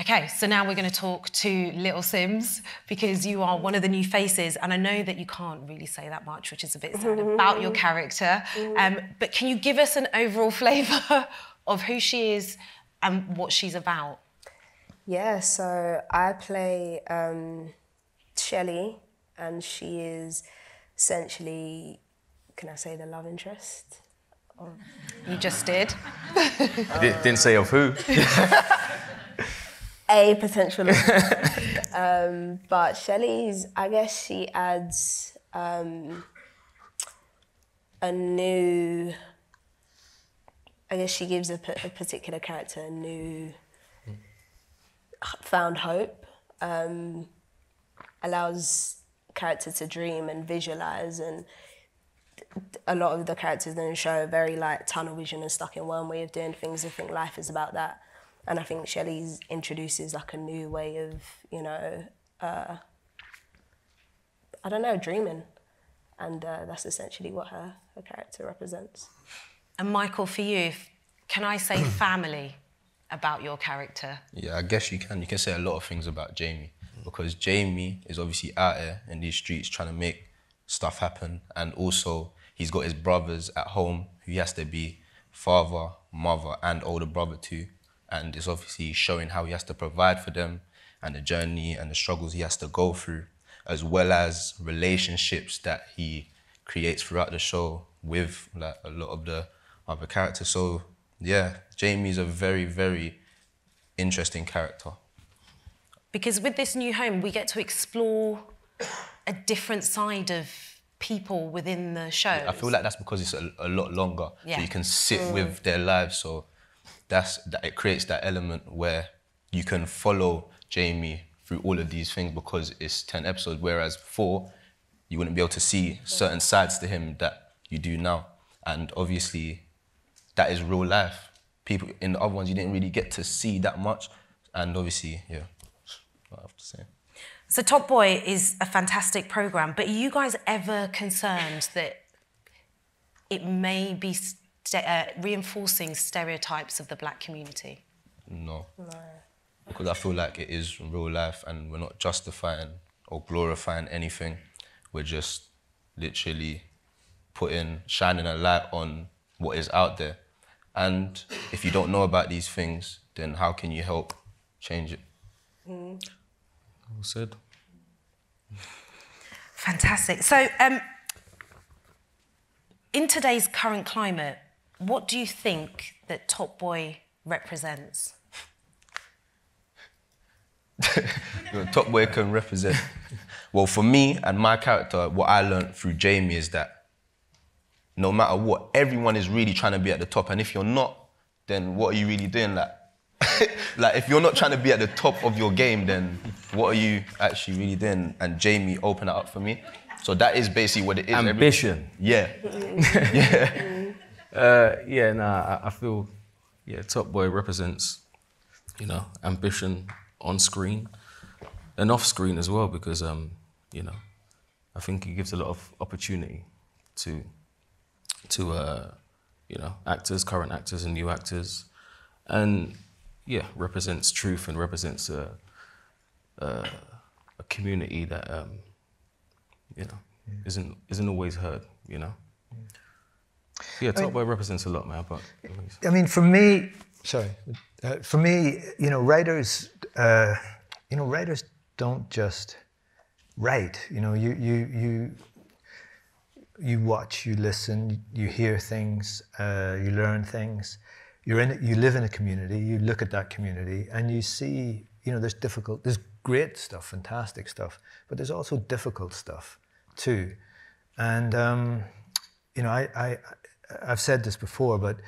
Okay, so now we're going to talk to Little Simz because you are one of the new faces, and I know that you can't really say that much, which is a bit sad about your character. Um, but can you give us an overall flavour of who she is and what she's about? Yeah, so I play um, Shelley, and she is essentially, can I say, the love interest? You just did. Didn't say of who. a potential. um, but Shelley's, I guess she adds um, a new. I guess she gives a, a particular character a new found hope. Um, allows character to dream and visualize and a lot of the characters in the show are very like tunnel vision and stuck in one way of doing things. I think life is about that and I think Shelley's introduces like a new way of you know uh, I don't know dreaming, and uh, that's essentially what her her character represents. And Micheal, for you, can I say family about your character? Yeah, I guess you can. You can say a lot of things about Jamie because Jamie is obviously out there in these streets trying to make stuff happen, and also he's got his brothers at home who he has to be father, mother, and older brother to and it's obviously showing how he has to provide for them and the journey and the struggles he has to go through, as well as relationships that he creates throughout the show with like a lot of the other characters. So yeah, Jamie's a very, very interesting character. Because with this new home, we get to explore a different side of people within the show. I feel like that's because it's a, a lot longer. Yeah. So you can sit mm. with their lives. So that's that it creates that element where you can follow Jamie through all of these things because it's 10 episodes, whereas four, you wouldn't be able to see certain sides to him that you do now. And obviously, that is real life. People in the other ones, you didn't really get to see that much. And obviously, yeah, I have to say. So Top Boy is a fantastic program, but are you guys ever concerned that it may be uh, reinforcing stereotypes of the black community? No. No. Because I feel like it is real life and we're not justifying or glorifying anything. We're just literally putting, shining a light on what is out there. And if you don't know about these things, then how can you help change it? Mm. Well said. Fantastic. So, um, in today's current climate, what do you think that Top Boy represents? Top Boy can represent. Well, for me and my character, what I learned through Jamie is that no matter what, everyone is really trying to be at the top. And if you're not, then what are you really doing? Like, like if you're not trying to be at the top of your game, then what are you actually really doing? And Jamie opened it up for me. So that is basically what it is. Ambition. Every, yeah. yeah. Uh, yeah, nah, I, I, feel, yeah, Top Boy represents, you know, ambition on screen and off screen as well because, um, you know, I think he gives a lot of opportunity to, to, uh, you know, actors, current actors and new actors, and yeah, represents truth and represents a, a, a community that, um, you know, yeah. isn't isn't always heard, you know. Yeah. Yeah, Top I mean, Boy represents a lot, man. But I mean, for me, sorry, uh, for me, you know, writers, uh, you know, writers don't just write. You know, you you you you watch, you listen, you hear things, uh, you learn things. You're in, it, you live in a community. You look at that community, and you see, you know, there's difficult, there's great stuff, fantastic stuff, but there's also difficult stuff too. And um, you know, I, I I've said this before, but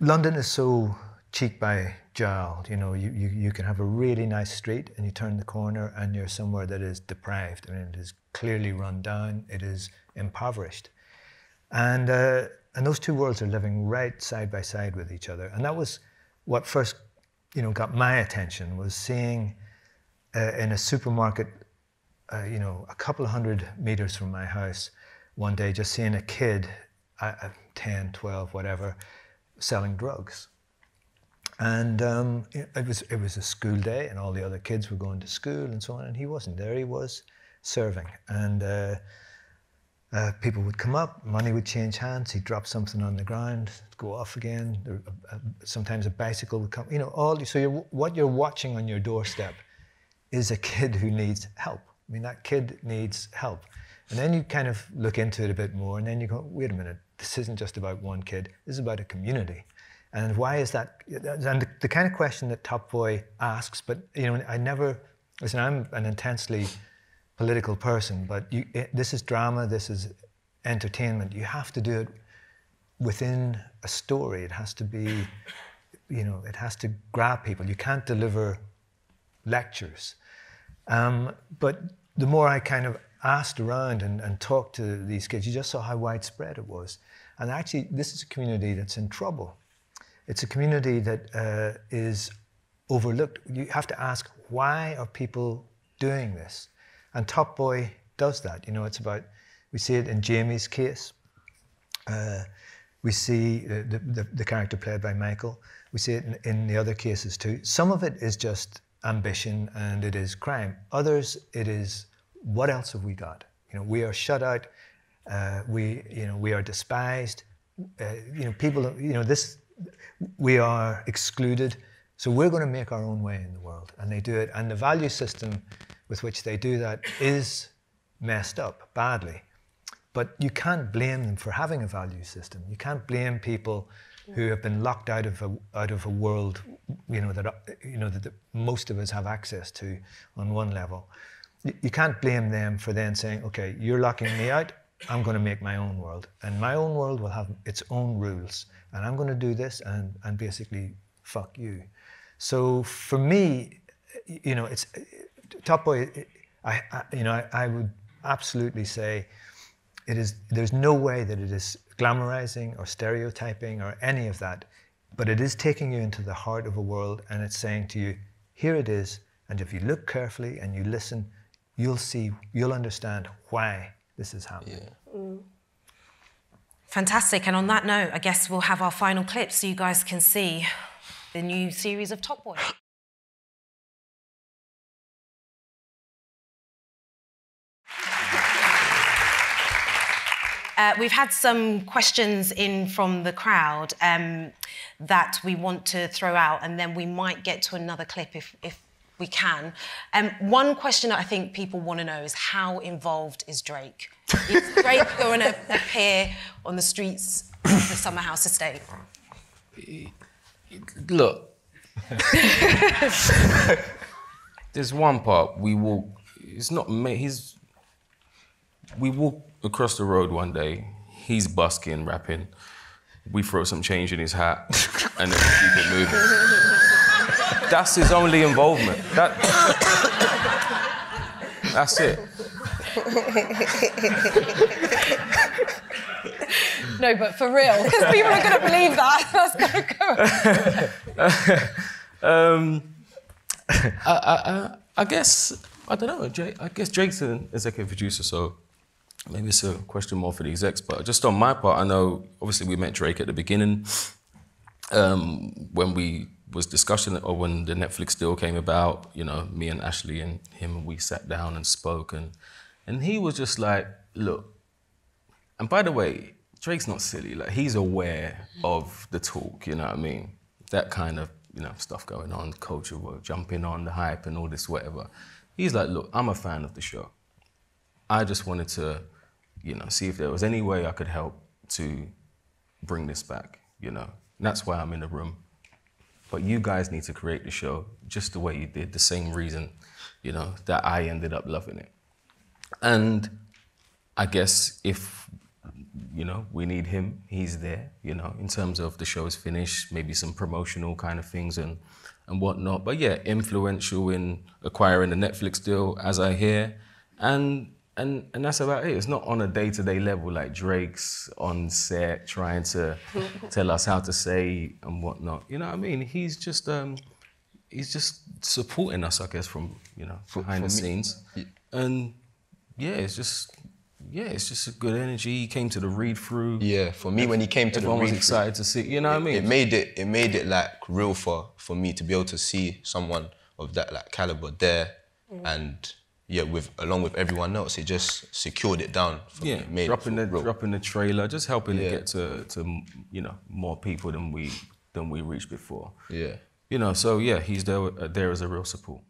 London is so cheek by jowl. You know, you, you, you can have a really nice street and you turn the corner and you're somewhere that is deprived. I mean, it is clearly run down, it is impoverished. And, uh, and those two worlds are living right side by side with each other. And that was what first, you know, got my attention was seeing uh, in a supermarket, uh, you know, a couple of hundred meters from my house one day, just seeing a kid uh, 10, 12, whatever, selling drugs. And um, it it was it was a school day, and all the other kids were going to school and so on. And he wasn't there. He was serving, and uh, uh, people would come up, money would change hands. He'd drop something on the ground, go off again. There, uh, uh, sometimes a bicycle would come. You know, all so you're, what you're watching on your doorstep is a kid who needs help. I mean, that kid needs help. And then you kind of look into it a bit more, and then you go, wait a minute, this isn't just about one kid, this is about a community. And why is that? And the, the kind of question that Top Boy asks, but you know, I never, listen, I'm an intensely political person, but you, it, this is drama, this is entertainment. You have to do it within a story. It has to be, you know, it has to grab people. You can't deliver lectures. Um, but the more I kind of asked around and, and talked to these kids, you just saw how widespread it was. And actually, this is a community that's in trouble. It's a community that uh, is overlooked. You have to ask, why are people doing this? And Top Boy does that. You know, it's about, we see it in Jamie's case. Uh, we see the, the, the, character played by Micheal. We see it in, in the other cases too. Some of it is just ambition and it is crime. Others, it is what else have we got? You know, we are shut out. Uh, we, you know, we are despised. Uh, you know, people. You know, this. We are excluded. So we're going to make our own way in the world, and they do it. And the value system with which they do that is messed up badly. But you can't blame them for having a value system. You can't blame people who have been locked out of a, out of a world, you know, that, you know, that, that most of us have access to on one level. You can't blame them for then saying, okay, you're locking me out, I'm going to make my own world. And my own world will have its own rules. And I'm going to do this and, and basically fuck you. So for me, you know, it's Top Boy, I, I you know, I, I would absolutely say it is, there's no way that it is glamorizing or stereotyping or any of that, but it is taking you into the heart of a world and it's saying to you, here it is, and if you look carefully and you listen, you'll see, you'll understand why this is happening. Yeah. Mm. Fantastic. And on that note, I guess we'll have our final clip so you guys can see the new series of Top Boy. Uh, we've had some questions in from the crowd um, that we want to throw out, and then we might get to another clip if, if we can. Um, one question that I think people want to know is how involved is Drake? Is Drake going to appear on the streets of the Summerhouse estate? Look, there's one part we walk. It's not. He's. We walk across the road one day. He's busking, rapping. We throw some change in his hat, and then we keep it moving. That's his only involvement. That, that's it. no, but for real, because people are going to believe that. That's going to go. um, I, I, I, guess I don't know. Jay, I guess Drake's an executive producer, so maybe it's a question more for the execs, but just on my part, I know obviously we met Drake at the beginning um, when we was discussion or when the Netflix deal came about. You know, me and Ashley and him, we sat down and spoke, and and he was just like, look. And by the way, Drake's not silly. Like he's aware of the talk. You know what I mean? That kind of you know stuff going on, culture, jumping on the hype and all this whatever. He's like, look, I'm a fan of the show. I just wanted to you know, see if there was any way I could help to bring this back, you know. And that's why I'm in the room. But you guys need to create the show just the way you did, the same reason, you know, that I ended up loving it. And I guess if, you know, we need him, he's there, you know, in terms of the show is finished, maybe some promotional kind of things and, and whatnot. But yeah, influential in acquiring the Netflix deal, as I hear. And and and that's about it. It's not on a day to day level like Drake's on set trying to tell us how to say and whatnot. You know what I mean? He's just um, he's just supporting us, I guess, from you know behind the me, scenes. Yeah. And yeah, it's just yeah, it's just a good energy. He came to the read through. Yeah, for me, when he came to the Everyone was read-through, excited to see. You know what I mean? it made it it made it like real for for me to be able to see someone of that like caliber there and yeah with along with everyone else it just secured it down for me. yeah, it dropping the real. dropping the trailer, just helping Yeah. it get to to you know more people than we than we reached before. yeah You know, so yeah, he's there uh, there as a real support.